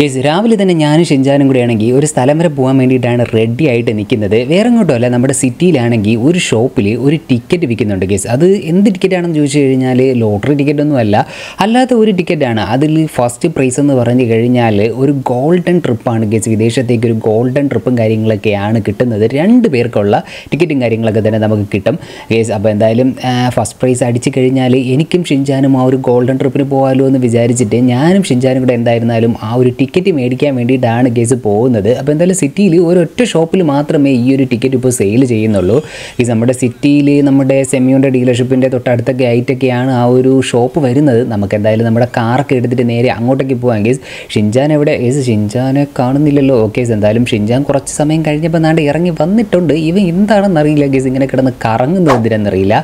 Guys രാവിലെ തന്നെ ഞാനും ഷിൻജാനും കൂടെയാണെങ്കിൽ ഒരു സ്ഥലം വരെ പോകാൻ വേണ്ടിയിട്ടാണ് റെഡി ആയിട്ട് നിൽക്കുന്നത്. വേറെ അല്ല നമ്മുടെ സിറ്റിയിലാണെങ്കിൽ ഒരു ഷോപ്പിൽ ഒരു ടിക്കറ്റ് വിൽക്കുന്നുണ്ട് ഗേസ് അത് എന്ത് ടിക്കറ്റാണെന്ന് ചോദിച്ചു കഴിഞ്ഞാൽ ലോട്ടറി ടിക്കറ്റ് ഒന്നും അല്ല. അല്ലാത്ത ഒരു ടിക്കറ്റാണ് അതിൽ ഫസ്റ്റ് പ്രൈസ് എന്ന് പറഞ്ഞു കഴിഞ്ഞാൽ ഒരു ഗോൾഡൻ ട്രിപ്പാണ് ഗേസ് വിദേശത്തേക്ക് ഒരു ഗോൾഡൻ ട്രിപ്പും കാര്യങ്ങളൊക്കെയാണ് കിട്ടുന്നത്. രണ്ട് പേർക്കുള്ള ടിക്കറ്റും കാര്യങ്ങളൊക്കെ തന്നെ നമുക്ക് കിട്ടും. ഗേസ് അപ്പോൾ എന്തായാലും ഫസ്റ്റ് പ്രൈസ് അടിച്ചു കഴിഞ്ഞാൽ എനിക്കും ഷിൻജാനും ആ ഒരു ഗോൾഡൻ ട്രിപ്പിന് പോകാമല്ലോ എന്ന് വിചാരിച്ചിട്ട് ഞാനും ഷിൻജാനും കൂടെ എന്തായിരുന്നാലും ആ ഒരു ടിക്കറ്റ് മേടിക്കാൻ വേണ്ടിയിട്ടാണ് കേസ് പോകുന്നത്. അപ്പോൾ എന്തായാലും സിറ്റിയിൽ ഒരൊറ്റ ഷോപ്പിൽ മാത്രമേ ഈ ഒരു ടിക്കറ്റ് ഇപ്പോൾ സെയിൽ ചെയ്യുന്നുള്ളൂ. ഈ നമ്മുടെ സിറ്റിയിൽ നമ്മുടെ സെമിയോന്റെ ഡീലർഷിപ്പിന്റെ തൊട്ടടുത്തൊക്കെ ആയിട്ടൊക്കെയാണ് ആ ഒരു ഷോപ്പ് വരുന്നത്. നമുക്ക് എന്തായാലും നമ്മുടെ കാറൊക്കെ എടുത്തിട്ട് നേരെ അങ്ങോട്ടേക്ക് പോകാം കേസ് ഷിൻജാൻ എവിടെ? കേസ് ഷിൻജാനെ കാണുന്നില്ലല്ലോ. ഓക്കെ എന്തായാലും ഷിൻജാൻ കുറച്ച് സമയം കഴിഞ്ഞപ്പോൾ നാണ്ട് ഇറങ്ങി വന്നിട്ടുണ്ട്. ഇവ എന്താണെന്ന് അറിയില്ല. കേസ് ഇങ്ങനെ കിടന്ന് കറങ്ങുന്നത് എന്തിനെന്നറിയില്ല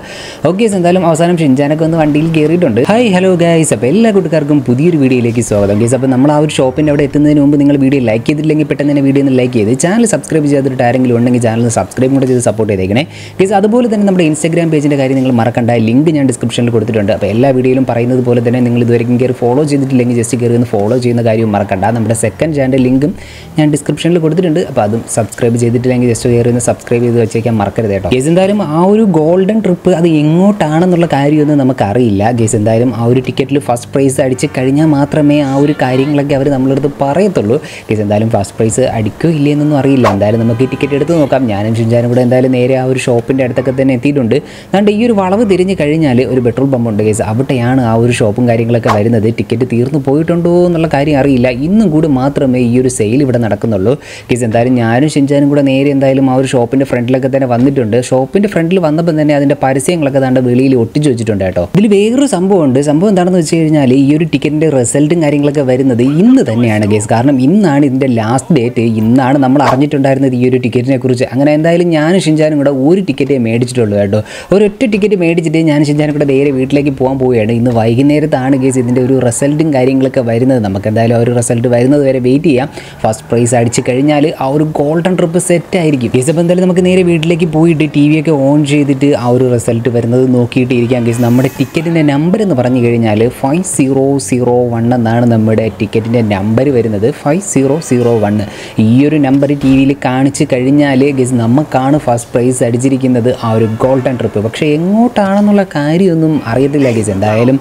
ഓക്കെ എന്തായാലും അവസാനം ഷിൻജാനൊക്കെ വന്ന് വണ്ടിയിൽ കയറിയിട്ടുണ്ട്. Hi hello guys. അപ്പോൾ എല്ലാ കൂട്ടുകാർക്കും പുതിയൊരു വീഡിയോയിലേക്ക് സ്വാഗതം കേസ് അപ്പോൾ നമ്മൾ ആ ഒരു ഷോപ്പിന്റെ അവിടെ എത്തുന്നതിന് മുമ്പ് നിങ്ങൾ വീഡിയോ ലൈക്ക് ചെയ്തില്ലെങ്കിൽ പെട്ടെന്ന് തന്നെ വീഡിയോ ഒന്ന് ലൈക്ക് ചെയ്ത് ചാനൽ സബ്സ്ക്രൈബ് ചെയ്തിട്ട് ആരെങ്കിലും ഉണ്ടെങ്കിൽ ചാനൽ സബ്സ്ക്രൈബ് കൂടെ ചെയ്ത് സപ്പോർട്ട് ചെയ്തേക്കണേ. പ്ലീസ് അതുപോലെ തന്നെ നമ്മുടെ ഇൻസ്റ്റാഗ്രാം പേജിന്റെ കാര്യം നിങ്ങൾ മറക്കണ്ട. ലിങ്ക് ഞാൻ ഡിസ്ക്രിപ്ഷനിൽ കൊടുത്തിട്ടുണ്ട്. അപ്പോൾ എല്ലാ വീഡിയോയിലും പറയുന്നത് പോലെ തന്നെ നിങ്ങൾ ഇതുവരെയും കയറി ഫോളോ ചെയ്തിട്ടില്ലെങ്കിൽ ജസ്റ്റ് കയറി ഒന്ന് ഫോളോ ചെയ്യുന്ന കാര്യവും മറക്കണ്ട. നമ്മുടെ സെക്കൻഡ് ചാനൽ ലിങ്കും ഞാൻ ഡിസ്ക്രിപ്ഷനിൽ കൊടുത്തിട്ടുണ്ട്. അപ്പോൾ അതും സബ്സ്ക്രൈബ് ചെയ്തിട്ടില്ലെങ്കിൽ ജസ്റ്റ് കയറി ഒന്ന് സബ്സ്ക്രൈബ് ചെയ്ത് വെച്ചേക്കാൻ മറക്കരുത് കേട്ടോ. ഗേസ് എന്തായാലും ആ ഒരു ഗോൾഡൻ ട്രിപ്പ് അത് എങ്ങോട്ടാണെന്നുള്ള കാര്യമൊന്നും നമുക്കറിയില്ല. ഗേസ് എന്തായാലും ആ ഒരു ടിക്കറ്റിൽ ഫസ്റ്റ് പ്രൈസ് അടിച്ച് കഴിഞ്ഞാൽ മാത്രമേ ആ ഒരു കാര്യങ്ങളൊക്കെ അവർ നമ്മളടുത്ത് പറയത്തുള്ളൂ. കേസ് എന്തായാലും ഫസ്റ്റ് പ്രൈസ് അടിക്കോ ഇല്ലെന്നൊന്നും അറിയില്ല. എന്തായാലും നമുക്ക് ടിക്കറ്റ് എടുത്ത് നോക്കാം. ഞാനും ഷിൻജാനും കൂടെ എന്തായാലും നേരെ ആ ഒരു ഷോപ്പിന്റെ അടുത്തൊക്കെ തന്നെ എത്തിയിട്ടുണ്ട്. അതുകൊണ്ട് ഈ ഒരു വളവ് തിരിഞ്ഞ് കഴിഞ്ഞാൽ ഒരു പെട്രോൾ പമ്പ് ഉണ്ട് ഗേസ് അവിടെയാണ് ആ ഒരു ഷോപ്പും കാര്യങ്ങളൊക്കെ വരുന്നത്. ടിക്കറ്റ് തീർന്നു പോയിട്ടുണ്ടോ എന്നുള്ള കാര്യം അറിയില്ല. ഇന്നും കൂടി മാത്രമേ ഈ ഒരു സെയിൽ ഇവിടെ നടക്കുന്നുള്ളൂ. കേസ് എന്തായാലും ഞാനും ഷിൻജാനും കൂടെ നേരെ എന്തായാലും ആ ഒരു ഷോപ്പിന്റെ ഫ്രണ്ടിലൊക്കെ തന്നെ വന്നിട്ടുണ്ട്. ഷോപ്പിന്റെ ഫ്രണ്ടിൽ വന്നപ്പോൾ തന്നെ അതിന്റെ പരസ്യങ്ങളൊക്കെ താണ്ട് വെളിയിൽ ഒട്ടിച്ചു വെച്ചിട്ടുണ്ട് കേട്ടോ. ഇതിൽ വേറൊരു സംഭവമുണ്ട് സംഭവം എന്താണെന്ന് വെച്ച് കഴിഞ്ഞാൽ ഈ ഒരു ടിക്കറ്റിന്റെ റിസൾട്ടും കാര്യങ്ങളൊക്കെ വരുന്നത് ഇന്ന് തന്നെയാണ് ഗേസ്. കാരണം ഇന്നാണ് ഇതിന്റെ ലാസ്റ്റ് ഡേറ്റ് ഇന്നാണ് നമ്മൾ അറിഞ്ഞിട്ടുണ്ടായിരുന്നത് ഈ ഒരു ടിക്കറ്റിനെ കുറിച്ച്. അങ്ങനെ എന്തായാലും ഞാനും ഷിഞ്ചാനും കൂടെ ഒരു ടിക്കറ്റേ മേടിച്ചിട്ടുള്ളൂ കേട്ടോ. ഒരൊറ്റ ടിക്കറ്റ് മേടിച്ചിട്ട് ഞാൻ ഷിഞ്ചാനും കൂടെ നേരെ വീട്ടിലേക്ക് പോകാൻ പോവുകയാണ്. ഇന്ന് വൈകുന്നേരത്താണ് ഗേസ് ഇതിന്റെ ഒരു റിസൾട്ടും കാര്യങ്ങളൊക്കെ വരുന്നത്. നമുക്ക് എന്തായാലും ആ ഒരു റിസൾട്ട് വരുന്നത് വരെ വെയിറ്റ് ചെയ്യാം. ഫസ്റ്റ് പ്രൈസ് അടിച്ച് കഴിഞ്ഞാൽ ആ ഒരു ഗോൾഡൻ ട്രിപ്പ് സെറ്റ് ആയിരിക്കും. ഗേസ് അപ്പോൾ എന്തായാലും നമുക്ക് നേരെ വീട്ടിലേക്ക് പോയിട്ട് ടി വി ഒക്കെ ഓൺ ചെയ്തിട്ട് ആ ഒരു റിസൾട്ട് വരുന്നത് നോക്കിയിട്ട് ഇരിക്കാം ഗേസ്. നമ്മുടെ ടിക്കറ്റിന്റെ നമ്പർ എന്ന് പറഞ്ഞു കഴിഞ്ഞാൽ ഫൈവ് സീറോ സീറോ വൺ എന്നാണ് നമ്മുടെ ടിക്കറ്റിന്റെ നമ്പർ വരുന്നത് ഫൈവ് സീറോ സീറോ വൺ ഈ ഒരു നമ്പർ ടി വിയിൽ കാണിച്ച് കഴിഞ്ഞാൽ ഗസ് നമുക്കാണ് ഫസ്റ്റ് പ്രൈസ് അടിച്ചിരിക്കുന്നത് ആ ഒരു ഗോൾഡൻ ട്രിപ്പ് പക്ഷേ എങ്ങോട്ടാണെന്നുള്ള കാര്യമൊന്നും അറിയത്തില്ല ഗസ് എന്തായാലും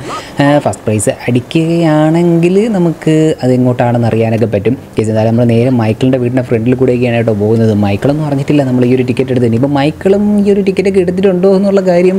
ഫസ്റ്റ് പ്രൈസ് അടിക്കുകയാണെങ്കിൽ നമുക്ക് അത് എങ്ങോട്ടാണെന്ന് അറിയാനൊക്കെ പറ്റും. ഗസ് എന്തായാലും നമ്മൾ നേരെ മൈക്കിളിന്റെ വീടിന്റെ ഫ്രണ്ടിൽ കൂടെയൊക്കെയാണ് കേട്ടോ പോകുന്നത്. മൈക്കിളൊന്നും അറിഞ്ഞിട്ടില്ല നമ്മൾ ഈ ഒരു ടിക്കറ്റ് എടുത്തത് ഇനിയിപ്പോൾ മൈക്കിളും ഈ ഒരു ടിക്കറ്റൊക്കെ എടുത്തിട്ടുണ്ടോ എന്നുള്ള കാര്യം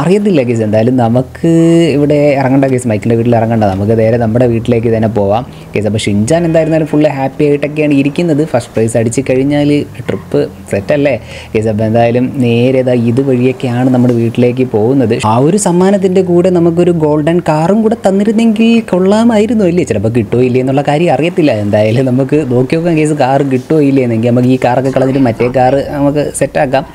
അറിയത്തില്ല ഗസ് എന്തായാലും നമുക്ക് ഇവിടെ ഇറങ്ങണ്ട ഗസ് മൈക്കിളിന്റെ വീട്ടിൽ ഇറങ്ങണ്ട. നമുക്ക് നേരെ നമ്മുടെ വീട്ടിലേക്ക് തന്നെ പോവാം. ഗസ് അപ്പോൾ ഷിൻജാൻ എന്തായിരുന്നാലും ഫുള്ള് ഹാപ്പി ആയിട്ടൊക്കെയാണ് ഇരിക്കുന്നത്. ഫസ്റ്റ് പ്രൈസ് അടിച്ച് കഴിഞ്ഞാൽ ട്രിപ്പ് സെറ്റല്ലേ കേസ് അപ്പോൾ എന്തായാലും നേരെ ഇതാ ഇതുവഴിയൊക്കെയാണ് നമ്മുടെ വീട്ടിലേക്ക് പോകുന്നത്. ആ ഒരു സമ്മാനത്തിന്റെ കൂടെ നമുക്കൊരു ഗോൾഡൻ കാറും കൂടെ തന്നിരുന്നെങ്കിൽ കൊള്ളാമായിരുന്നു അല്ലേ? ചിലപ്പോൾ കിട്ടുമോ ഇല്ലേ എന്നുള്ള കാര്യം അറിയത്തില്ല. എന്തായാലും നമുക്ക് നോക്കി നോക്കാം കേസ് കാറ് കിട്ടുമോ ഇല്ലേ? എന്നെങ്കിൽ നമുക്ക് ഈ കാറൊക്കെ കളഞ്ഞിട്ട് മറ്റേ കാറ് നമുക്ക് സെറ്റാക്കാം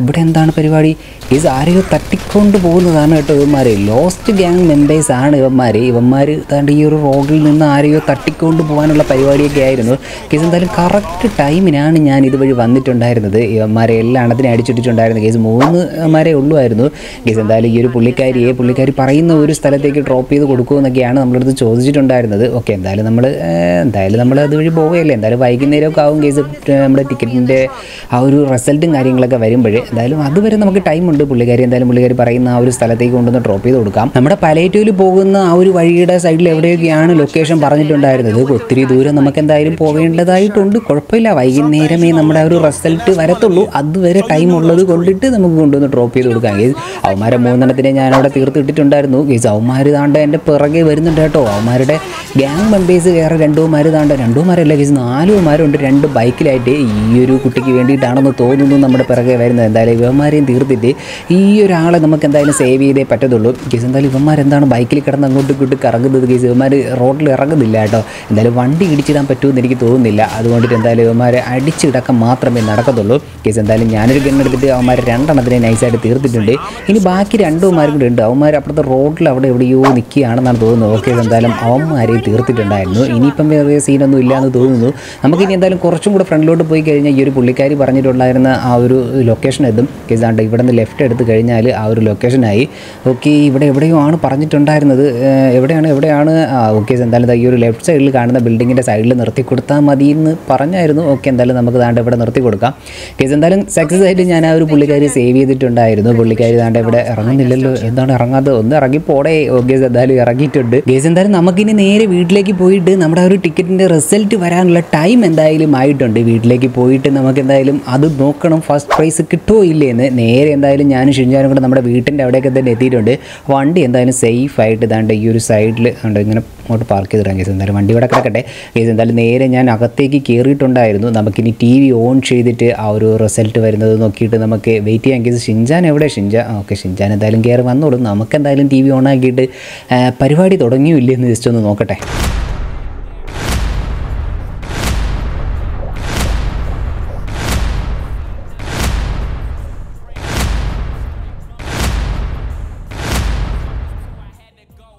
ഇവിടെ എന്താണ് പരിപാടി? ഇത് ആരെയോ തട്ടിക്കൊണ്ട് പോകുന്നതാണ് കേട്ടോ ഇവന്മാർ ലോസ്റ്റ് ഗ്യാങ് മെമ്പേഴ്സ് ആണ് ഇവന്മാർ ഇവന്മാർ താണ്ട് ഈ ഒരു റോഡിൽ നിന്ന് ആരെയോ തട്ടിക്കൊണ്ട് പോകാനുള്ള പരിപാടിയൊക്കെ ആയിരുന്നു. കേസ് എന്തായാലും കറക്റ്റ് ടൈമിനാണ് ഞാൻ ഇതുവഴി വന്നിട്ടുണ്ടായിരുന്നത്. ഇവന്മാരെ എല്ലാം എണ്ണത്തിനെ അടിച്ചിട്ടിട്ടുണ്ടായിരുന്നു കേസ് മൂന്ന് ഇവന്മാരെ ഉള്ളുമായിരുന്നു കേസ് എന്തായാലും ഈ ഒരു പുള്ളിക്കാരിയെ പുള്ളിക്കാരി പറയുന്ന ഒരു സ്ഥലത്തേക്ക് ഡ്രോപ്പ് ചെയ്ത് കൊടുക്കുമെന്നൊക്കെയാണ് നമ്മളടുത്ത് ചോദിച്ചിട്ടുണ്ടായിരുന്നത്. ഓക്കെ എന്തായാലും നമ്മൾ എന്തായാലും നമ്മൾ അതുവഴി പോവുകയല്ലേ. എന്തായാലും വൈകുന്നേരമൊക്കെ ആവും കേസ് നമ്മുടെ ടിക്കറ്റിന്റെ ആ ഒരു റിസൾട്ടും കാര്യങ്ങളൊക്കെ വരുമ്പോഴേ എന്തായാലും അതുവരെ നമുക്ക് ടൈം ഉണ്ട്. പുള്ളിക്കാരി എന്തായാലും പുള്ളിക്കാരി പറയുന്ന ആ ഒരു സ്ഥലത്തേക്ക് കൊണ്ടുവന്ന് ഡ്രോപ്പ് ചെയ്ത് കൊടുക്കാം. നമ്മുടെ പലേറ്റോയിൽ പോകുന്ന ആ ഒരു വഴിയുടെ സൈഡിൽ എവിടെയൊക്കെയാണ് ലൊക്കേഷൻ പറഞ്ഞിട്ടുണ്ടായിരുന്നത്? ഒത്തിരി ദൂരം നമുക്ക് എന്തായാലും പോകേണ്ടതായിട്ടുണ്ട് കുഴപ്പമില്ല. വൈകുന്നേരമേ നമ്മുടെ ആ ഒരു റിസൾട്ട് വരത്തുള്ളൂ. അതുവരെ ടൈം ഉള്ളത് കൊണ്ടിട്ട് നമുക്ക് കൊണ്ടുവന്ന് ഡ്രോപ്പ് ചെയ്ത് കൊടുക്കാം. കേസ് അവന്മാരെ മൂന്നെണ്ണത്തിനെ ഞാൻ അവിടെ തീർത്ത് ഇട്ടിട്ടുണ്ടായിരുന്നു കേസ് അവന്മാർ താണ്ട് എന്റെ പിറകെ വരുന്നുണ്ട് കേട്ടോ. അവന്മാരുടെ ഗ്യാങ് മെമ്പേഴ്സ് വേറെ രണ്ടുമാർ താണ്ട് രണ്ടുമാരല്ല കേസ് നാലുമാരുണ്ട്. രണ്ട് ബൈക്കിലായിട്ട് ഈ ഒരു കുട്ടിക്ക് വേണ്ടിയിട്ടാണെന്ന് തോന്നുന്നു നമ്മുടെ പിറകെ വരുന്നത്. എന്തായാലും ഇവന്മാരെയും തീർത്തിട്ട് ഈ ഒരാളെ നമുക്ക് എന്തായാലും സേവ് ചെയ്തേ പറ്റത്തുള്ളൂ. കേസ് എന്തായാലും ഇവന്മാരെന്താണ് ബൈക്കിൽ കിടന്ന് അങ്ങോട്ടും ഇങ്ങോട്ടും കറങ്ങുന്നത്? കേസ് ഇവന്മാർ റോഡിൽ ഇറങ്ങുന്നില്ല കേട്ടോ. എന്തായാലും വണ്ടി ഇടിച്ചിടാൻ പറ്റുമെന്ന് എനിക്ക് തോന്നുന്നില്ല. അതുകൊണ്ടിട്ട് എന്തായാലും ഇവന്മാരെ അടിച്ചിടക്കം മാത്രമേ നടക്കത്തുള്ളൂ. കേസ് എന്തായാലും ഞാനൊരു ഗണ്ണെടുത്തിട്ട് അവന്മാർ രണ്ടെണ്ണത്തിനെ നൈസായിട്ട് തീർത്തിട്ടുണ്ട്. ഇനി ബാക്കി രണ്ടുമാരും കൂടെ ഉണ്ട്. അവന്മാർ അപ്പുറത്തെ റോഡിൽ അവിടെ എവിടെയോ നിൽക്കുകയാണെന്നാണ് തോന്നുന്നത് ഓക്കെ എന്തായാലും അവന്മാരെയും തീർത്തിട്ടുണ്ടായിരുന്നു. ഇനിയിപ്പം വേറെ സീനൊന്നും ഇല്ല എന്ന് തോന്നുന്നു. നമുക്കിനി എന്തായാലും കുറച്ചും കൂടെ ഫ്രണ്ടിലോട്ട് പോയി കഴിഞ്ഞാൽ ഈ ഒരു പുള്ളിക്കാരി പറഞ്ഞിട്ടുണ്ടായിരുന്ന ആ ഒരു ലൊക്കേഷൻ എത്തും കേസാണ്ട് ഇവിടെ നിന്ന് ലെഫ്റ്റ് എടുത്ത് കഴിഞ്ഞാൽ ആ ഒരു ലൊക്കേഷനായി ഓക്കെ ഇവിടെ എവിടെയോ ആണ് പറഞ്ഞിട്ടുണ്ടായിരുന്നത്. എവിടെയാണ് എവിടെയാണ്? ആ ഓക്കെ എന്തായാലും ഈ ഒരു ലെഫ്റ്റ് സൈഡിൽ കാണുന്ന ബിൽഡിങ്ങിന്റെ സൈഡിൽ നിർത്തി കൊടുത്താൽ മതി എന്ന് പറഞ്ഞായിരുന്നു. ഓക്കെ എന്തായാലും നമുക്ക് ദാണ്ട് ഇവിടെ നിർത്തി കൊടുക്കാം. കേസ് എന്തായാലും സക്സസ് ആയിട്ട് ഞാൻ ആ ഒരു പുള്ളിക്കാരി സേവ് ചെയ്തിട്ടുണ്ടായിരുന്നു. പുള്ളിക്കാരി ദാണ്ട് ഇവിടെ ഇറങ്ങുന്നില്ലല്ലോ. എന്താണ് ഇറങ്ങാത്തത്? ഒന്ന് ഇറങ്ങിപ്പോടെ. പോടേ ഓക്കെ എന്തായാലും ഇറങ്ങിയിട്ടുണ്ട്. കേസ് എന്തായാലും നമുക്കിനി നേരെ വീട്ടിലേക്ക് പോയിട്ട് നമ്മുടെ ഒരു ടിക്കറ്റിന്റെ റിസൾട്ട് വരാനുള്ള ടൈം എന്തായാലും ആയിട്ടുണ്ട്. വീട്ടിലേക്ക് പോയിട്ട് നമുക്ക് എന്തായാലും അത് നോക്കണം. ഫസ്റ്റ് പ്രൈസ് കിട്ടുമോ ഇല്ലേ എന്ന് നേരെ എന്തായാലും ഞാനും ഷിൻജാനും കൂടെ നമ്മുടെ വീട്ടിന്റെ അവിടെയൊക്കെ തന്നെ എത്തിയിട്ടുണ്ട്. വണ്ടി എന്തായാലും സേഫ് ആയിട്ട് ഇതാണ്ട് ഈ ഒരു സൈഡിൽ ഉണ്ട് ഇങ്ങനെ അങ്ങോട്ട് പാർക്ക് ചെയ്തിടാം കേസ് എന്തായാലും വണ്ടി ഇവിടെ കിടക്കട്ടെ. കേസ് എന്തായാലും നേരെ ഞാൻ അകത്തേക്ക് കയറിയിട്ടുണ്ടായിരുന്നു നമുക്കിനി ടി വി ഓൺ ചെയ്തിട്ട് ആ ഒരു റിസൾട്ട് വരുന്നത് നോക്കിയിട്ട് നമുക്ക് വെയിറ്റ് ചെയ്യാൻ കേസ് ഷിൻജാൻ എവിടെ? ഷിൻജാൻ ഓക്കെ ഷിൻജാൻ എന്തായാലും കയറി വന്നോളും. നമുക്ക് എന്തായാലും ടി വി ഓൺ ആക്കിയിട്ട് പരിപാടി തുടങ്ങിയില്ലേ എന്ന് ജസ്റ്റ് ഒന്ന് നോക്കട്ടെ.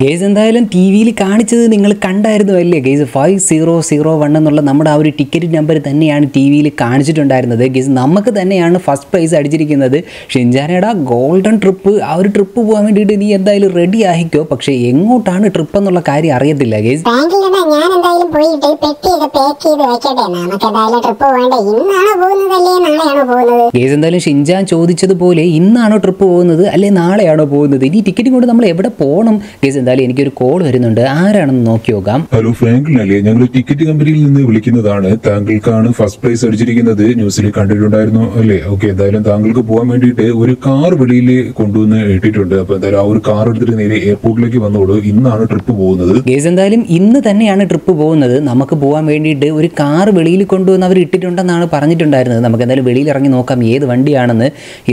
ഗേസ് എന്തായാലും ടി വിയിൽ കാണിച്ചത് നിങ്ങൾ കണ്ടായിരുന്നു അല്ലേ? Guys five zero zero one എന്നുള്ള നമ്മുടെ ആ ഒരു ടിക്കറ്റ് നമ്പർ തന്നെയാണ് ടി വിയിൽ കാണിച്ചിട്ടുണ്ടായിരുന്നത്. ഗെയ്സ് നമുക്ക് തന്നെയാണ് ഫസ്റ്റ് പ്രൈസ് അടിച്ചിരിക്കുന്നത്. ഷിൻജാനയുടെ ഗോൾഡൻ ട്രിപ്പ് ആ ഒരു ട്രിപ്പ് പോകാൻ വേണ്ടിയിട്ട് നീ എന്തായാലും റെഡി ആയിക്കോ? പക്ഷേ എങ്ങോട്ടാണ് ട്രിപ്പ് എന്നുള്ള കാര്യം അറിയത്തില്ല ഗെയ്സ് ഗെയ്സ് ഞാൻ എന്തായാലും പോയിട്ട് പെട്ടിയൊക്കെ പാക്ക് ചെയ്ത് വെക്കട്ടെ. നമുക്ക് എന്തായാലും ട്രിപ്പ് പോകണ്ടേ? ഇന്നാണോ പോകുന്നതല്ലേ നാളെയാണോ പോകുന്നത്? ഗേസ് എന്തായാലും ഷിൻജാൻ ചോദിച്ചതുപോലെ ഇന്നാണോ ട്രിപ്പ് പോകുന്നത്? അല്ലെ നാളെയാണോ പോകുന്നത്? ഇനി ടിക്കറ്റ് കൊണ്ട് നമ്മൾ എവിടെ പോകണം ഗേസ് എന്തായാലും എനിക്കൊരു കോൾ വരുന്നുണ്ട്. ആരാണെന്ന് നോക്കി നോക്കാം. ഹലോ ഫ്രാങ്ക്ലിൻ അല്ലേ? ഞങ്ങൾ ടിക്കറ്റ് കമ്പനിയിൽ നിന്ന് വിളിക്കുന്നതാണ്. താങ്കൾക്കാണ് ഫസ്റ്റ് പ്രൈസ് അടിച്ചിരിക്കുന്നത്. ന്യൂസിൽ കണ്ടിട്ടുണ്ടായിരുന്നു അല്ലേ? ഓക്കെ എന്തായാലും താങ്കൾക്ക് പോകാൻ വേണ്ടിയിട്ട് ഒരു കാർ വെളിയിൽ കൊണ്ടുവന്ന് ഇട്ടിട്ടുണ്ട്. അപ്പൊ എന്തായാലും ആ ഒരു കാർ എടുത്തിട്ട് നേരെ എയർപോർട്ടിലേക്ക് വന്നോളൂ. ഇന്നാണ് ട്രിപ്പ് പോകുന്നത്. ഗേസ് എന്തായാലും ഇന്ന് തന്നെയാണ് ട്രിപ്പ് പോകുന്നത്. നമുക്ക് പോകാൻ വേണ്ടിയിട്ട് ഒരു കാർ വെളിയിൽ കൊണ്ടുവന്ന് അവർ ഇട്ടിട്ടുണ്ടെന്നാണ് പറഞ്ഞിട്ടുണ്ടായിരുന്നത്. നമുക്ക് എന്തായാലും വെളിയിൽ ഇറങ്ങി നോക്കാം ഏത് വണ്ടിയാണെന്ന്.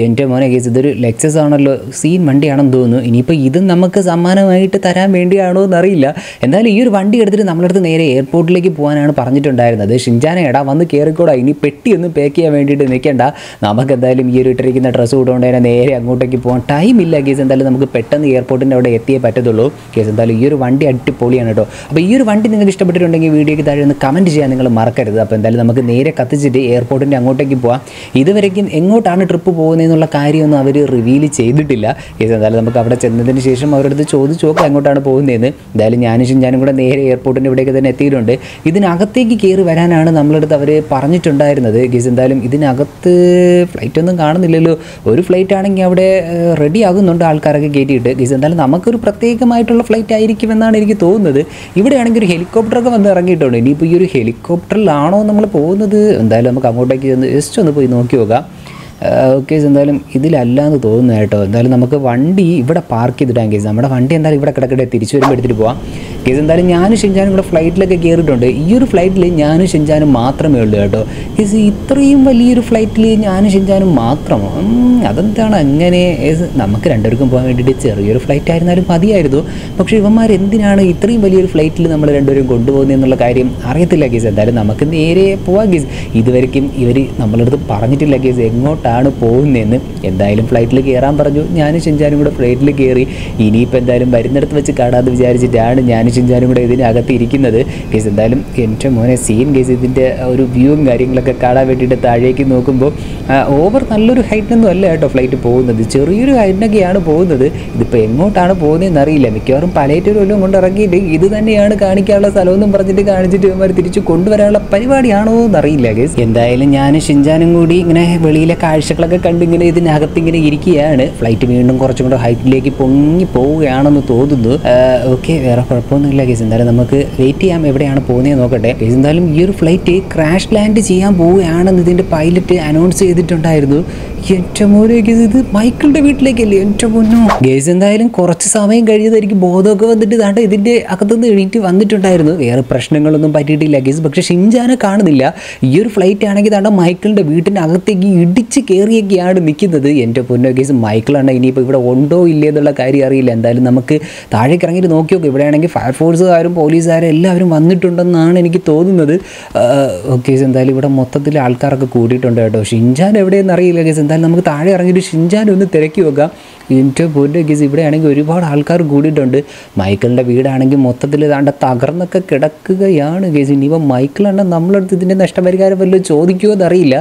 എന്റെ മോനെ ഗേസ് ഇതൊരു ലെക്സസ് ആണല്ലോ. സീൻ വണ്ടിയാണെന്ന് തോന്നുന്നു. ഇനിയിപ്പോൾ ഇത് നമുക്ക് സമ്മാനമായിട്ട് തരാൻ വേണ്ടിയാണോ എന്നറിയില്ല. എന്തായാലും ഈ ഒരു വണ്ടി എടുത്തിട്ട് നമ്മളടുത്ത് നേരെ എയർപോർട്ടിലേക്ക് പോകാനാണ് പറഞ്ഞിട്ടുണ്ടായിരുന്നത്. ഷിൻജാന എടാ വന്ന് കയറിക്കൂടാ ഇനി പെട്ടി ഒന്ന് പാക്ക് ചെയ്യാൻ വേണ്ടിയിട്ട് നിൽക്കേണ്ട. നമുക്ക് എന്തായാലും ഈ ഒരു ഇട്ടിരിക്കുന്ന ഡ്രസ്സ് ഇട്ടുകൊണ്ട് തന്നെ നേരെ അങ്ങോട്ടേക്ക് പോകാൻ ടൈം ഇല്ല കേസ്. എന്തായാലും നമുക്ക് പെട്ടെന്ന് എയർപോർട്ടിന്റെ അവിടെ എത്തിയേ പറ്റത്തുള്ളൂ. കേസ് എന്തായാലും ഈ ഒരു വണ്ടി അടിപൊളിയാണ് കേട്ടോ. അപ്പോൾ ഈ ഒരു വണ്ടി നിങ്ങൾക്ക് ഇഷ്ടപ്പെട്ടിട്ടുണ്ടെങ്കിൽ വീഡിയോയ്ക്ക് താഴെ ഒന്ന് കമന്റ് ചെയ്യാൻ നിങ്ങൾ മറക്കരുത്. അപ്പോൾ എന്തായാലും നമുക്ക് നേരെ കത്തിച്ചിട്ട് എയർപോർട്ടിന്റെ അങ്ങോട്ടേക്ക് പോവാം. ഇതുവരേക്കും എങ്ങോട്ടാണ് ട്രിപ്പ് പോകുന്നതെന്നുള്ള കാര്യമൊന്നും അവർ റിവീൽ ചെയ്തിട്ടില്ല. കേസ് എന്തായാലും നമുക്ക് അവിടെ ചെന്നതിന് ശേഷം അവരുടെ അടുത്ത് ചോദിച്ചു നോക്കാം. എങ്ങോട്ടാണ് പോകുന്നതെന്ന് എന്തായാലും ഞാനും ഷിൻജാനും കൂടെ നേരെ എയർപോർട്ടിന്റെ ഇവിടേക്ക് തന്നെ എത്തിയിട്ടുണ്ട്. ഇതിനകത്തേക്ക് കയറി വരാനാണ് നമ്മളടുത്ത് അവർ പറഞ്ഞിട്ടുണ്ടായിരുന്നത്. ഗീസ് എന്തായാലും ഇതിനകത്ത് ഫ്ലൈറ്റ് ഒന്നും കാണുന്നില്ലല്ലോ. ഒരു ഫ്ലൈറ്റ് ആണെങ്കിൽ അവിടെ റെഡി ആകുന്നുണ്ട് ആൾക്കാരൊക്കെ കയറ്റിയിട്ട് ഗീസ് എന്തായാലും നമുക്കൊരു പ്രത്യേകമായിട്ടുള്ള ഫ്ലൈറ്റ് ആയിരിക്കുമെന്നാണ് എനിക്ക് തോന്നുന്നത്. ഇവിടെയാണെങ്കിൽ ഒരു ഹെലികോപ്റ്ററൊക്കെ വന്ന് ഇറങ്ങിയിട്ടുണ്ട്. ഇനിയിപ്പോൾ ഈ ഒരു ഹെലികോപ്റ്ററിലാണോ നമ്മൾ പോകുന്നത്? എന്തായാലും നമുക്ക് അങ്ങോട്ടേക്ക് ജസ്റ്റ് ഒന്ന് പോയി നോക്കി നോക്കാം. ഓക്കെ എന്തായാലും ഇതിലല്ല എന്ന് തോന്നുന്നു കേട്ടോ. എന്തായാലും നമുക്ക് വണ്ടി ഇവിടെ പാർക്ക് ചെയ്തിട്ടാണ് കേസ് നമ്മുടെ വണ്ടി എന്തായാലും ഇവിടെ കിടക്കട്ടെ തിരിച്ചു വരുമ്പോൾ എടുത്തിട്ട് പോവാം. കേസ് എന്തായാലും ഞാനും ഷിൻജാനും കൂടെ ഫ്ലൈറ്റിലൊക്കെ കയറിയിട്ടുണ്ട് ഈ ഒരു ഫ്ലൈറ്റിൽ ഞാനും ഷിൻജാനും മാത്രമേ ഉള്ളൂ കേട്ടോ. കേസ് ഇത്രയും വലിയൊരു ഫ്ലൈറ്റിൽ ഞാനും ഷിൻജാനും മാത്രമോ? അതെന്താണ് അങ്ങനെ? നമുക്ക് രണ്ടുപേർക്കും പോകാൻ വേണ്ടിയിട്ട് ചെറിയൊരു ഫ്ലൈറ്റ് ആയിരുന്നാലും മതിയായിരുന്നു. പക്ഷേ ഇവന്മാർ എന്തിനാണ് ഇത്രയും വലിയൊരു ഫ്ലൈറ്റിൽ നമ്മൾ രണ്ടുപേരും കൊണ്ടുപോകുന്നത് എന്നുള്ള കാര്യം അറിയത്തില്ല കേസ് എന്തായാലും നമുക്ക് നേരെ പോവാം കേസ് ഇതുവരെയ്ക്കും ഇവർ നമ്മളടുത്ത് പറഞ്ഞിട്ടില്ല കേസ് എങ്ങോട്ടാണ് പോകുന്നതെന്ന് എന്തായാലും ഫ്ലൈറ്റിൽ കയറാൻ പറഞ്ഞു. ഞാൻ ചിഞ്ചാനും കൂടെ ഫ്ലൈറ്റിൽ കയറി ഇനിയിപ്പോൾ എന്തായാലും വരുന്നിടത്ത് വെച്ച് കാണാമെന്ന് വിചാരിച്ചിട്ടാണ് ഞാൻ ചിഞ്ചാനും കൂടെ ഇതിനകത്ത് ഇരിക്കുന്നത്. കേസ് എന്തായാലും എന്റെ മോനെ സീൻ കേസ് ഇതിന്റെ ഒരു വ്യൂവും കാര്യങ്ങളൊക്കെ കാണാൻ വേണ്ടിയിട്ട് താഴേക്ക് നോക്കുമ്പോൾ ഓവർ നല്ലൊരു ഹൈറ്റിനൊന്നും അല്ല കേട്ടോ ഫ്ലൈറ്റ് പോകുന്നത്. ചെറിയൊരു ഹൈറ്റിനൊക്കെയാണ് പോകുന്നത്. ഇതിപ്പോൾ എങ്ങോട്ടാണ് പോകുന്നതെന്ന് അറിയില്ല. മിക്കവാറും പലയറ്റൊരു വല്ലതും കൊണ്ട് ഇറങ്ങിയിട്ട് ഇത് തന്നെയാണ് കാണിക്കാനുള്ള സ്ഥലമെന്നും പറഞ്ഞിട്ട് കാണിച്ചിട്ട് ഇവന്മാർ തിരിച്ച് കൊണ്ടുവരാനുള്ള പരിപാടിയാണോ എന്നറിയില്ല കേസ് എന്തായാലും ഞാൻ ഷിൻജാനും കൂടി ഇങ്ങനെ വെളിയിലെ കാഴ്ചകളൊക്കെ കണ്ട് ഇങ്ങനെ ഇതിനകത്ത് ഇങ്ങനെ ഇരിക്കുകയാണ്. ഫ്ലൈറ്റ് വീണ്ടും കുറച്ചും കൂടെ ഹൈറ്റിലേക്ക് പൊങ്ങി പോവുകയാണെന്ന് തോന്നുന്നു. ഓക്കെ വേറെ കുഴപ്പമൊന്നുമില്ല കേസ് എന്തായാലും നമുക്ക് വെയിറ്റ് ചെയ്യാം. എവിടെയാണ് പോകുന്നത് നോക്കട്ടെ. കേസ് എന്തായാലും ഈ ഒരു ഫ്ലൈറ്റ് ക്രാഷ് ലാൻഡ് ചെയ്യാൻ പോവുകയാണെന്ന് ഇതിന്റെ പൈലറ്റ് അനൗൺസ് ചെയ്തിട്ടുണ്ടായിരുന്നു. എന്റെ മോനെ കേസ് ഇത് മൈക്കിളുടെ വീട്ടിലേക്കല്ലേ? എന്റെ മുന്നോ ഗേസ് എന്തായാലും കുറച്ച് സമയം കഴിഞ്ഞതായിരിക്കും. ബോധമൊക്കെ വന്നിട്ട് ദാണ്ട് ഇതിന്റെ അകത്തുനിന്ന് എണീറ്റ് വന്നിട്ടുണ്ടായിരുന്നു. വേറെ പ്രശ്നങ്ങളൊന്നും പറ്റിയിട്ടില്ല ഗേസ് പക്ഷേ ഷിൻജാനെ കാണുന്നില്ല. ഈ ഒരു ഫ്ലൈറ്റ് ആണെങ്കിൽ ദാണ്ട മൈക്കിളിന്റെ വീട്ടിന്റെ അകത്തേക്ക് ഇടിച്ച് കയറിയൊക്കെയാണ് നിൽക്കുന്നത്. എന്റെ പൊന്നോ കേസ് മൈക്കിളാണ് ഇനിയിപ്പോൾ ഇവിടെ ഉണ്ടോ ഇല്ലേ എന്നുള്ള കാര്യം അറിയില്ല. എന്തായാലും നമുക്ക് താഴേക്ക് ഇറങ്ങിയിട്ട് നോക്കി നോക്കും. ഇവിടെയാണെങ്കിൽ ഫയർഫോഴ്സുകാരും പോലീസുകാരും എല്ലാവരും വന്നിട്ടുണ്ടെന്നാണ് എനിക്ക് തോന്നുന്നത്. ഓക്കെ എന്തായാലും ഇവിടെ മൊത്തത്തിൽ ആൾക്കാരൊക്കെ കൂടിയിട്ടുണ്ട് കേട്ടോ. ഷിൻജാൻ എവിടെയെന്ന് അറിയില്ല കേസ് എന്തായാലും നമുക്ക് താഴെ ഇറങ്ങിയിട്ട് ഷിൻജാൻ ഒന്ന് തിരക്കി വെക്കാം എന്റെ പൊന്നെ കേസ് ഇവിടെയാണെങ്കിൽ ഒരുപാട് ആൾക്കാർ കൂടിയിട്ടുണ്ട്. മൈക്കിളിന്റെ വീടാണെങ്കിൽ മൊത്തത്തിൽ ഇതാണ്ട് തകർന്നൊക്കെ കിടക്കുകയാണ് കേസ് ഇനിയിപ്പോൾ മൈക്കിളാണ് നമ്മളടുത്ത് ഇതിന്റെ നഷ്ടപരിഹാരം വല്ലതും ചോദിക്കുമോ എന്നറിയില്ല.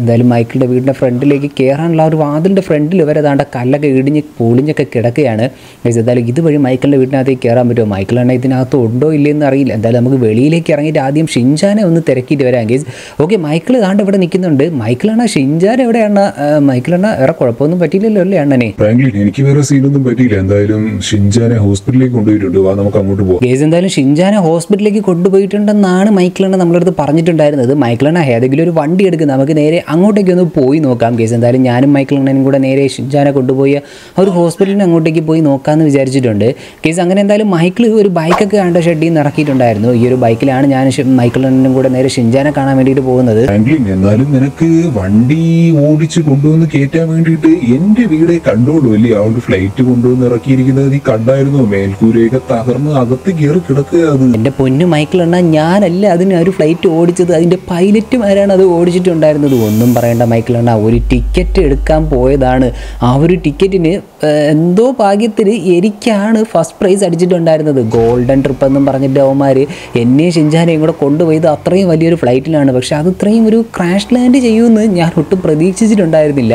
എന്തായാലും മൈക്കിളിന്റെ വീടിന്റെ വീടിന്റെ ഫ്രണ്ടിലേക്ക് കയറാനുള്ള ഒരു വാതിലിന്റെ ഫ്രണ്ടിൽ വരെ ഏതാണ്ട് കല്ലൊക്കെ ഇടിഞ്ഞ് പൊളിഞ്ഞൊക്കെ കിടക്കുകയാണ്. എന്തായാലും ഇതുവഴി മൈക്കിളിന്റെ വീട്ടിനകത്തേക്ക് കയറാൻ പറ്റുമോ? മൈക്കിളാണ് ഇതിനകത്ത് ഉണ്ടോ ഇല്ലയെന്ന് അറിയില്ല. എന്തായാലും നമുക്ക് വെളിയിലേക്ക് ഇറങ്ങിയിട്ട് ആദ്യം ഷിൻജാനെ ഒന്ന് തിരക്കിയിട്ട് വരാം ഗേസ്. ഓക്കെ മൈക്കിൾ താണ്ട് ഇവിടെ നിൽക്കുന്നുണ്ട്. മൈക്കിളാണ് ഷിൻജാൻ എവിടെയാണ് മൈക്കിളാണ് വേറെ കുഴപ്പമൊന്നും പറ്റിയില്ലല്ലോ അല്ലേ അണ്ണനെ? ഫ്രാങ്ക്ലിൻ എനിക്ക് വേറെ സീനൊന്നും പറ്റിയില്ല. എന്തായാലും ഷിൻജാനെ ഹോസ്പിറ്റലിലേക്ക് കൊണ്ടുപോയിട്ടുണ്ട്. വാ നമുക്ക് അങ്ങോട്ട് പോകാം ഗേസ് എന്തായാലും ഷിൻജാനെ ഹോസ്പിറ്റലിലേക്ക് കൊണ്ടുപോയിട്ടുണ്ടെന്നാണ് മൈക്കിളാണ് നമ്മളടുത്ത് പറഞ്ഞിട്ടുണ്ടായിരുന്നത്. മൈക്കിളാണ് ഏതെങ്കിലും ഒരു വണ്ടി എടുക്കുന്നത് നമുക്ക് നേരെ അങ്ങോട്ടേക്ക് ഒന്ന് പോയി നോക്കാം. കേസ് എന്തായാലും ഞാനും മൈക്കിൾ മൈക്കിളണ്ണനും കൂടെ നേരെ ഷിൻജാനെ കൊണ്ടുപോയി ആ ഒരു ഹോസ്പിറ്റലിന് അങ്ങോട്ടേക്ക് പോയി നോക്കാമെന്ന് വിചാരിച്ചിട്ടുണ്ട്. കേസ് അങ്ങനെ എന്തായാലും മൈക്കിൾ ഒരു ബൈക്കൊക്കെ കണ്ട ഷെഡിൽ നിന്ന് ഇറക്കിയിട്ടുണ്ടായിരുന്നു ഈ ഒരു ബൈക്കിലാണ് ഞാൻ മൈക്കിൾ അണ്ണനും കൂടെ നേരെ ഷിൻജാനെ കാണാൻ വേണ്ടിയിട്ട് പോകുന്നത്. എന്നാലും നിനക്ക് വണ്ടി ഓടിച്ച് കൊണ്ടുവന്ന് കയറ്റാൻ വേണ്ടിയിട്ട് എന്റെ വീടെ കണ്ടോളൂ അല്ലേ ആ ഒരു ഫ്ലൈറ്റ് കൊണ്ടുവന്ന് ഇറക്കിയിരിക്കുന്നത് നീ കണ്ടായിരുന്നു? മേൽക്കൂരയൊക്കെ തകർന്ന് അകത്ത് കയറി കിടക്കുക അത്. എന്റെ പൊന്നു മൈക്കിളണ്ണ ഞാനല്ല അതിന് ഒരു ഫ്ലൈറ്റ് ഓടിച്ചത്. അതിന്റെ പൈലറ്റുമാരാണ് അത് ഓടിച്ചിട്ടുണ്ടായിരുന്നത്. ഒന്നും പറയേണ്ട മൈക്കിളണ്ണ ഒരു ടിക്കറ്റ് എടുക്കാൻ പോയതാണ്. ആ ഒരു ടിക്കറ്റിന് എന്തോ ഭാഗ്യത്തിൽ എനിക്കാണ് ഫസ്റ്റ് പ്രൈസ് അടിച്ചിട്ടുണ്ടായിരുന്നത്. ഗോൾഡൻ ട്രിപ്പ് എന്നും പറഞ്ഞിട്ട് അവന്മാർ എന്നെയും ഷിൻജാനെയും കൂടെ കൊണ്ടുപോയത് അത്രയും വലിയൊരു ഫ്ലൈറ്റിലാണ് പക്ഷെ അത് ഇത്രയും ഒരു ക്രാഷ് ലാൻഡ് ചെയ്യുമെന്ന് ഞാൻ ഒട്ടും പ്രതീക്ഷിച്ചിട്ടുണ്ടായിരുന്നില്ല.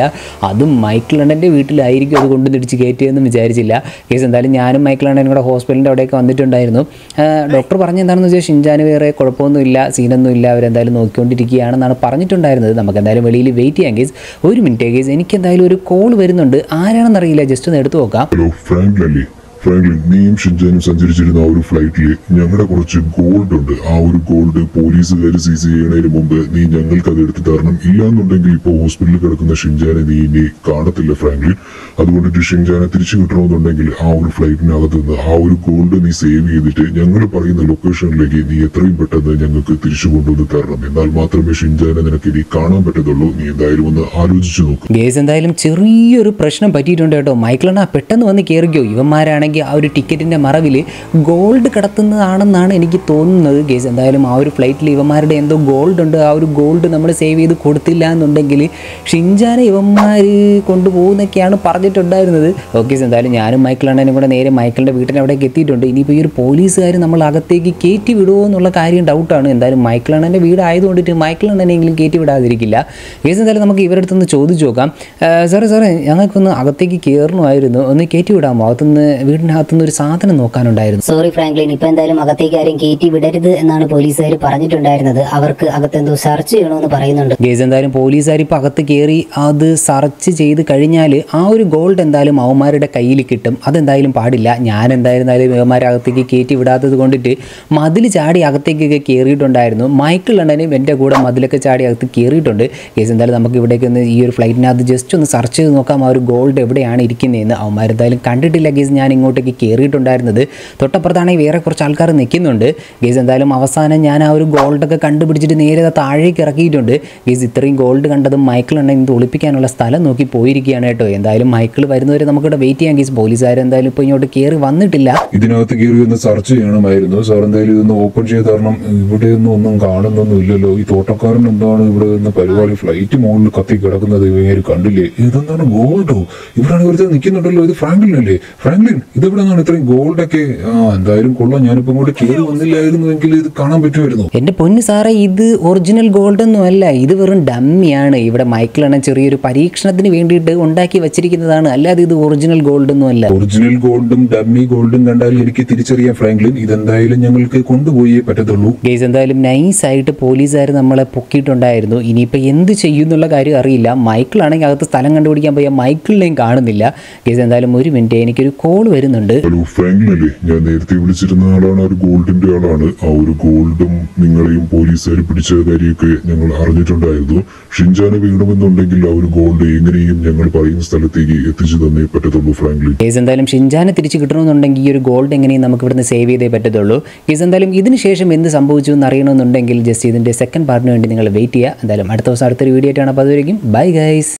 അതും മൈക്കിൾ അണ്ണന്റെ വീട്ടിലായിരിക്കും അത് കൊണ്ടു തിരിച്ച് കയറ്റിയെന്നും വിചാരിച്ചില്ല. കേസ് എന്തായാലും ഞാനും മൈക്കിൾ അണ്ണനും കൂടെ ഹോസ്പിറ്റലിന്റെ അവിടെയൊക്കെ വന്നിട്ടുണ്ടായിരുന്നു. ഡോക്ടർ പറഞ്ഞ എന്താണെന്ന് വെച്ചാൽ ഷിൻജാന് വേറെ കുഴപ്പമൊന്നുമില്ല സീനൊന്നുമില്ല അവരെന്തായാലും നോക്കിക്കൊണ്ടിരിക്കുകയാണെന്നാണ് പറഞ്ഞിട്ടുണ്ടായിരുന്നത്. നമുക്ക് എന്തായാലും വെളിയിൽ വെയിറ്റ് ചെയ്യാം. കേസ് ഒരു മിനിറ്റ് കേസ് എനിക്ക് എന്തായാലും ഒരു കോൾ വരുന്നുണ്ട്. ആരാണെന്നറിയില്ല ജസ്റ്റ് ഒന്ന് എടുത്തു നോക്കാം. ഹലോ ഫ്രാങ്ക് അല്ലേ ഫ്രാങ്ക്ലിൻ നീയും ഷിൻജാനും സഞ്ചരിച്ചിരുന്ന ആ ഒരു ഫ്ലൈറ്റിൽ ഞങ്ങളുടെ കുറച്ച് ഗോൾഡ് ഉണ്ട്. ആ ഒരു ഗോൾഡ് പോലീസുകാർ സീസ് ചെയ്യുന്നതിന് മുമ്പ് നീ ഞങ്ങൾക്ക് അത് എടുത്തു തരണം. ഇല്ലാന്നുണ്ടെങ്കിൽ ഇപ്പോൾ ഹോസ്പിറ്റലിൽ കിടക്കുന്ന ഷിൻജാനെ നീ ഇനി കാണത്തില്ല ഫ്രാങ്ക്ലിൻ അതുകൊണ്ടിട്ട് ഷിൻജാനെ തിരിച്ചു കിട്ടണമെന്നുണ്ടെങ്കിൽ ആ ഒരു ഫ്ലൈറ്റിനകത്ത് നിന്ന് ആ ഒരു ഗോൾഡ് നീ സേവ് ചെയ്തിട്ട് ഞങ്ങൾ പറയുന്ന ലൊക്കേഷനിലേക്ക് നീ എത്രയും പെട്ടെന്ന് ഞങ്ങൾക്ക് തിരിച്ചു കൊണ്ടുവന്ന് തരണം. എന്നാൽ മാത്രമേ ഷിൻജാനെ നിനക്ക് ഇനി കാണാൻ പറ്റത്തുള്ളൂ. നീ എന്തായാലും ഒന്ന് ആലോചിച്ചു നോക്കും. എന്തായാലും ചെറിയൊരു പ്രശ്നം പറ്റിയിട്ടുണ്ട് കേട്ടോ. മൈക്കിളണ്ണ പെട്ടെന്ന് വന്ന് കയറിക്കോ ഇവന്മാരാണെങ്കിൽ ആ ഒരു ടിക്കറ്റിന്റെ മറവിൽ ഗോൾഡ് കിടത്തുന്നതാണെന്നാണ് എനിക്ക് തോന്നുന്നത് കേസ് എന്തായാലും ആ ഒരു ഫ്ലൈറ്റിൽ ഇവന്മാരുടെ എന്തോ ഗോൾഡ് ഉണ്ട് ആ ഒരു ഗോൾഡ് നമ്മൾ സേവ് ചെയ്ത് കൊടുത്തില്ല എന്നുണ്ടെങ്കിൽ ഷിൻജാനെ ഇവന്മാർ കൊണ്ടുപോകുന്നൊക്കെയാണ് പറഞ്ഞിട്ടുണ്ടായിരുന്നത്. ഓക്കെ എന്തായാലും ഞാനും മൈക്കിളണ്ണനും കൂടെ നേരെ മൈക്കിളിന്റെ വീട്ടിൽ അവിടേക്ക് എത്തിയിട്ടുണ്ട്. ഇനിയിപ്പോൾ ഈ ഒരു പോലീസുകാർ നമ്മൾ അകത്തേക്ക് കയറ്റി വിടുമോ എന്നുള്ള കാര്യം ഡൗട്ടാണ്. എന്തായാലും മൈക്കിൾ അണ്ണന്റെ വീട് ആയതുകൊണ്ടിട്ട് മൈക്കിളണ്ണനെങ്കിലും കയറ്റി വിടാതിരിക്കില്ല. കേസ് എന്തായാലും നമുക്ക് ഇവരുടെ അടുത്തൊന്ന് ചോദിച്ചു നോക്കാം. സാറേ സാറേ ഞങ്ങൾക്കൊന്ന് അകത്തേക്ക് കയറണമായിരുന്നു. ഒന്ന് കയറ്റി വിടാമോ? അകത്തുനിന്ന് വീടിനകത്തുനിന്ന് ഒരു സാധനം നോക്കാനുണ്ടായിരുന്നു. സോറി ഫ്രാങ്ക്ലിൻ ഇപ്പൊ എന്തായാലും അകത്തേക്ക് ആരും കയറ്റി വിടരുത് എന്നാണ് പോലീസുകാർ പറഞ്ഞിട്ടുണ്ടായിരുന്നത്. അവർക്ക് അകത്തെന്തോ സെർച്ച് ചെയ്യണമെന്ന് പറയുന്നുണ്ട്. ഗേസ് എന്തായാലും പോലീസുകാർ ഇപ്പൊ അകത്ത് കയറി അത് സെർച്ച് ചെയ്ത് കഴിഞ്ഞാൽ ആ ഒരു ഗോൾഡ് എന്തായാലും അവന്മാരുടെ കയ്യിൽ കിട്ടും. അതെന്തായാലും പാടില്ല. ഞാൻ എന്തായിരുന്നാലും ഇവന്മാരെ അകത്തേക്ക് കയറ്റി വിടാത്തത് കൊണ്ടിട്ട് മതിൽ ചാടി അകത്തേക്കൊക്കെ കയറിയിട്ടുണ്ടായിരുന്നു മൈക്കിൾ അണ്ണനും എന്റെ കൂടെ മതിലൊക്കെ ചാടി അകത്ത് കയറിയിട്ടുണ്ട് കേസ് എന്തായാലും നമുക്ക് ഇവിടേക്ക് ഒന്ന് ഈ ഒരു ഫ്ലൈറ്റിനകത്ത് ജസ്റ്റ് ഒന്ന് സെർച്ച് ചെയ്ത് നോക്കാം. ആ ഒരു ഗോൾഡ് എവിടെയാണ് ഇരിക്കുന്നതെന്ന് അവന്മാരെന്തായാലും കണ്ടിട്ടില്ല. കേസ് ഞാൻ ഇങ്ങോട്ടേക്ക് കയറിയിട്ടുണ്ടായിരുന്നത് തൊട്ടപ്പുറത്താണെങ്കിൽ വേറെ കുറച്ച് ആൾക്കാർ നിൽക്കുന്നുണ്ട്. ഗേസ് എന്തായാലും അവസാനം ഞാൻ ആ ഒരു ഗോൾഡൊക്കെ കണ്ടുപിടിച്ചിട്ട് നേരെ താഴേക്ക് ഇറക്കിയിട്ടുണ്ട്. ഗേസ് ഇത്രയും ഗോൾഡ് കണ്ടതും മൈക്കിൾ ഉണ്ടെങ്കിൽ ഒളിപ്പിക്കാനുള്ള സ്ഥലം നോക്കി പോയിരിക്കുകയാണ് കേട്ടോ. എന്തായാലും മൈക്കിൾ വരുന്നവരെ നമുക്കിവിടെ വെയിറ്റ് ചെയ്യാം ഗേസ് പോലീസുകാർ എന്തായാലും ഇപ്പോൾ ഇങ്ങോട്ട് കയറി വന്നിട്ടില്ല. ഇതിനകത്ത് കയറി ഒന്ന് സെർച്ച് ചെയ്യണമായിരുന്നു. സാർ എന്തായാലും ഇതൊന്ന് ഓപ്പൺ ചെയ്ത് തരണം. ഇവിടെ ഒന്നും കാണുന്നൊന്നും ഇല്ലല്ലോ. ഈ തോട്ടക്കാരൻ എന്താണ് ഇവിടെ നിന്ന് പരിപാടി ഫ്ലൈറ്റ് മുകളിൽ കത്തി കിടക്കുന്നത്? ഇവർ കണ്ടില്ലേ? ഇതെന്താണ് ഗോൾഡോ? ഇവിടാണ് ഇവിടുത്തെ നിൽക്കുന്നുണ്ടല്ലോ. ഇത് ഫ്രാങ്ക്ലിൻ അല്ലേ ഫ്രാങ്ക്ലിൻ ഇതെവിടെ നിന്നാണ് ഇത്രയും ഗോൾഡൊക്കെ? ആ എന്തായാലും കൊള്ളാം. ഞാനിപ്പോ ഇങ്ങോട്ട് കയറി വന്നില്ലായിരുന്നുവെങ്കിൽ ഇത് കാണാൻ പറ്റുമായിരുന്നു. എന്റെ പൊന്നു സാറേ ഇത് ഒറിജിനൽ ഗോൾഡ് ഒന്നും അല്ല. ഇത് വെറും ഡമ്മിയാണ്. ഇവിടെ മൈക്കിൾ എണ്ണ ചെറിയൊരു പരീക്ഷണത്തിന് വേണ്ടിയിട്ട് ഉണ്ടാക്കി വെച്ചിരിക്കുന്നതാണ്. അല്ലാതെ ഇത് ഒറിജിനൽ ഗോൾഡ് ഒന്നും അല്ല. ഒറിജിനൽ ഗോൾഡും ഡമ്മി ഗോൾഡും കണ്ടാൽ എനിക്ക് തിരിച്ചറിയാൻ ഫ്രാങ്ക്ലിൻ. ഇതെന്തായാലും ഞങ്ങൾക്ക് കൊണ്ടുപോയേ പറ്റത്തുള്ളൂ. ഗേസ് എന്തായാലും നൈസ് ആയിട്ട് പോലീസുകാർ നമ്മളെ പൊക്കിയിട്ടുണ്ടായിരുന്നു. ഇനിയിപ്പോ എന്ത് ചെയ്യുന്നുള്ള കാര്യം അറിയില്ല. മൈക്കിൾ ആണെങ്കിൽ അകത്ത് സ്ഥലം കണ്ടുപിടിക്കാൻ പോയാൽ മൈക്കിളിനെയും കാണുന്നില്ല. ഗേസ് എന്തായാലും ഒരു മിനിറ്റ് എനിക്കൊരു കോൾ വരുന്നുണ്ട് ഫ്രാങ്ക്ലിൻ ഞാൻ നേരത്തെ വിളിച്ചിരുന്ന ആളാണ്. ഒരു ഗോൾഡിന്റെ ആളാണ്. ആ ഒരു ഗോൾഡും നിങ്ങളെയും പോലീസുകാർ പിടിച്ച കാര്യമൊക്കെ ഞങ്ങൾ അറിഞ്ഞിട്ടുണ്ടായിരുന്നു. ഷിൻജാനെ വീണമെന്നുണ്ടെങ്കിൽ ആ ഒരു ഗോൾഡ് എങ്ങനെയും ഞങ്ങൾ പറയുന്ന സ്ഥലത്തേക്ക് എത്തിച്ചു തന്നേ പറ്റത്തുള്ളൂ ഫ്രാങ്ക്ലിൻ കേസ് എന്തായാലും ഷിൻജാനെ തിരിച്ചു കിട്ടണമെന്നുണ്ടെങ്കിൽ ഈ ഒരു ഗോൾഡ് എങ്ങനെയും നമുക്ക് ഇവിടുന്ന് സേവ് ചെയ്തേ പറ്റത്തുള്ളൂ. കേസ് എന്തായാലും ഇതിനുശേഷം എന്ത് സംഭവിച്ചു എന്ന് അറിയണമെന്നുണ്ടെങ്കിൽ ജസ്റ്റ് ഇതിന്റെ സെക്കൻഡ് പാർട്ടിന് വേണ്ടി നിങ്ങൾ വെയിറ്റ് ചെയ്യുക. എന്തായാലും അടുത്ത ദിവസം അടുത്തൊരു വീഡിയോ ആയിട്ടാണ്. അപ്പോൾ അതുവരെയും ബൈ ഗൈസ്